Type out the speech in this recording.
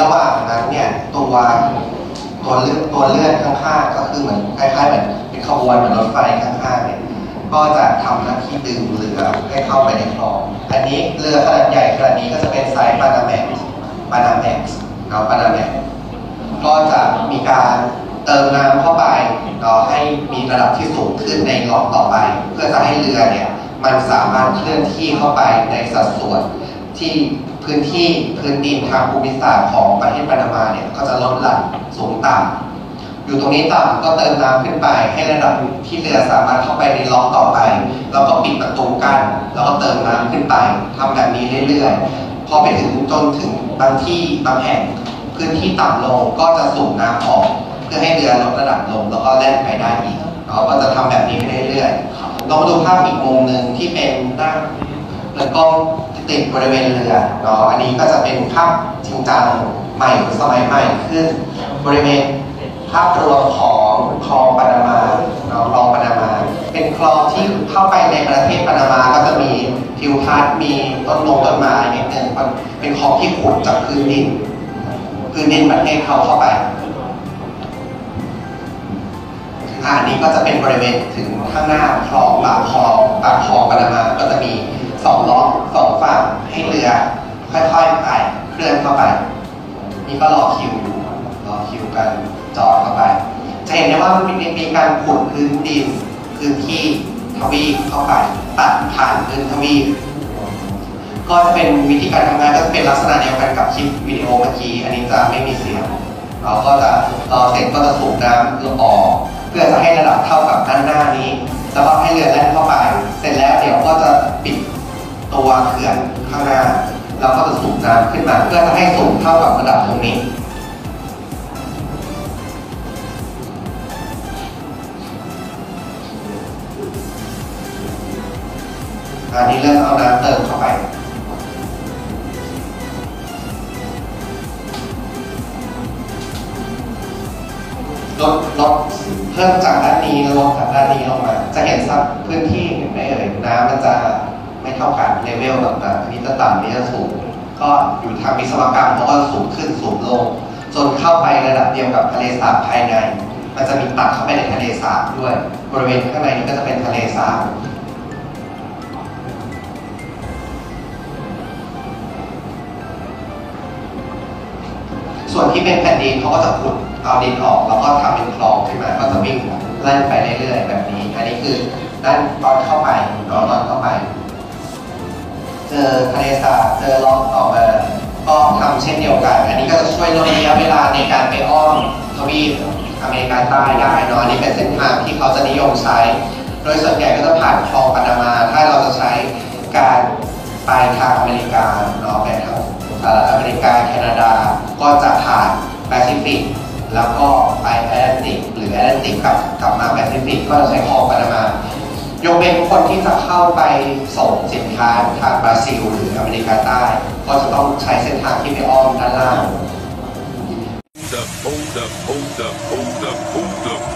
ระหว่างนั้นเนี่ยตัวตัวเลือดตัวเลือดข้างๆก็คือเหมือนคล้ายๆเหมือนเป็นขบวนเหมือนรถไฟข้างๆเนี่ยก็จะทำหน้าที่ดึงเรือให้เข้าไปในคลอง อันนี้เรือขนาดใหญ่ขนาดนี้ก็จะเป็น size Panamax Panamax เนาะ Panamax ก็จะมีการเติมน้ำเข้าไปเนาะให้มีระดับที่สูงขึ้นในล็อกต่อไป เพื่อจะให้เรือเนี่ยมันสามารถเคลื่อนที่เข้าไปในสัดส่วนที่ พื้นที่พื้นดินทางภูมิศาสตร์ของประเทศปานามาเนี่ยก็จะลดหลั่นสูงต่ำอยู่ตรงนี้ต่ำก็เติมน้ำขึ้นไป ให้ระดับที่เรือสามารถเข้าไปในล็อกต่อไป แล้วก็ปิดประตูกั้นแล้วก็เติมน้ำขึ้นไปทำแบบนี้เรื่อยๆพอไปถึงจนถึงบางที่บางแห่งพื้นที่ต่ำลงก็จะสูบน้ำออก เพื่อให้เรือลดระดับลงแล้วก็แล่นไปได้อีกเราก็จะทำแบบนี้ไปเรื่อยๆเรามาดูภาพอีกมุมหนึ่งที่เป็นหน้าเรือกล้อง ติดบริเวณเรือเนาะอันนี้ก็จะเป็นภาพจริงจังใหม่สมัยใหม่ขึ้น บริเวณภาพรวมของคลองปานามาเนาะคลองปานามา เป็นคลองที่เข้าไปในประเทศปานามาก็จะมีทิวทัศน์มีต้นมงต้นไม้นิดนึงเป็นคลองที่ขุดจากพื้นดินพื้นดินประเทศเขาเข้าไปอ่านี้ก็จะเป็นบริเวณถึงข้างหน้าคลองปากคลองปากคลองปานามาก็จะมี สองล้อสองฝั่งให้เรือค่อยๆไปเคลื่อนเข้าไป นี่ก็รอคิวอยู่รอคิวกันจอดเข้าไป จะเห็นได้ว่ามันมีการขุดพื้นดินพื้นที่ทวีปเข้าไปตัดผ่านพื้นทวีปก็จะเป็นวิธีการทำงานก็จะเป็นลักษณะเดียวกันกับคลิปวิดีโอเมื่อกี้ อันนี้จะไม่มีเสียง เราก็จะรอเสร็จก็จะสูบน้ำออกเพื่อจะให้ระดับเท่ากับด้านหน้านี้ แล้วก็ให้เรือแล่นเข้าไป ตัวเขื่อนข้างหน้าแล้วก็จะสูบน้ำขึ้นมาเพื่อจะให้สูงเท่ากับระดับตรงนี้อันนี้เริ่มเอาน้ำเติมเข้าไปลดลดเพิ่มจากด้านนี้ลดจากด้านนี้ลงมา จะเห็นสักพื้นที่เห็นไหมเอ่ยน้ำมันจะ เท่ากันเลเวลต่างๆอันนี้จะต่ำนี้จะสูง ก็อยู่ทางวิศวกรรมเพราะว่าสูงขึ้นสูงลง จนเข้าไประดับเดียวกับทะเลสาบภายใน มันจะมีตัดเข้าไปในทะเลสาบด้วย บริเวณข้างในนี้ก็จะเป็นทะเลสาบส่วนที่เป็นแผ่นดินเขาก็จะขุดเอาดินออกแล้วก็ทำเป็นคลองขึ้นมาก็จะวิ่งแล่นไปเรื่อยๆแบบนี้ อันนี้คือด้านตอนเข้าไปตอนตอนเข้าไป เจอทะเลสาบเจอล็อกต่อมาก็ทำเช่นเดียวกัน อันนี้ก็จะช่วยลดระยะเวลาในการไปอ้อมทวีปอเมริกาใต้ได้เนาะอันนี้เป็นเส้นทางที่เขาจะนิยมใช้ โดยส่วนใหญ่ก็จะผ่านคลองปานามา ถ้าเราจะใช้การไปทางอเมริกาเนาะไปทางสหรัฐอเมริกาแคนาดา ก็จะผ่านแปซิฟิกแล้วก็ไปแอตแลนติกหรือแอตแลนติกกลับกลับมาแปซิฟิกก็จะใช้คลองปานามา ยกเว้นคนที่จะเข้าไปส่งสินค้าทางบราซิลหรืออเมริกาใต้ ก็จะต้องใช้เส้นทางที่ไปอ้อมด้านล่าง Hold up, hold up, hold up, hold up, hold up.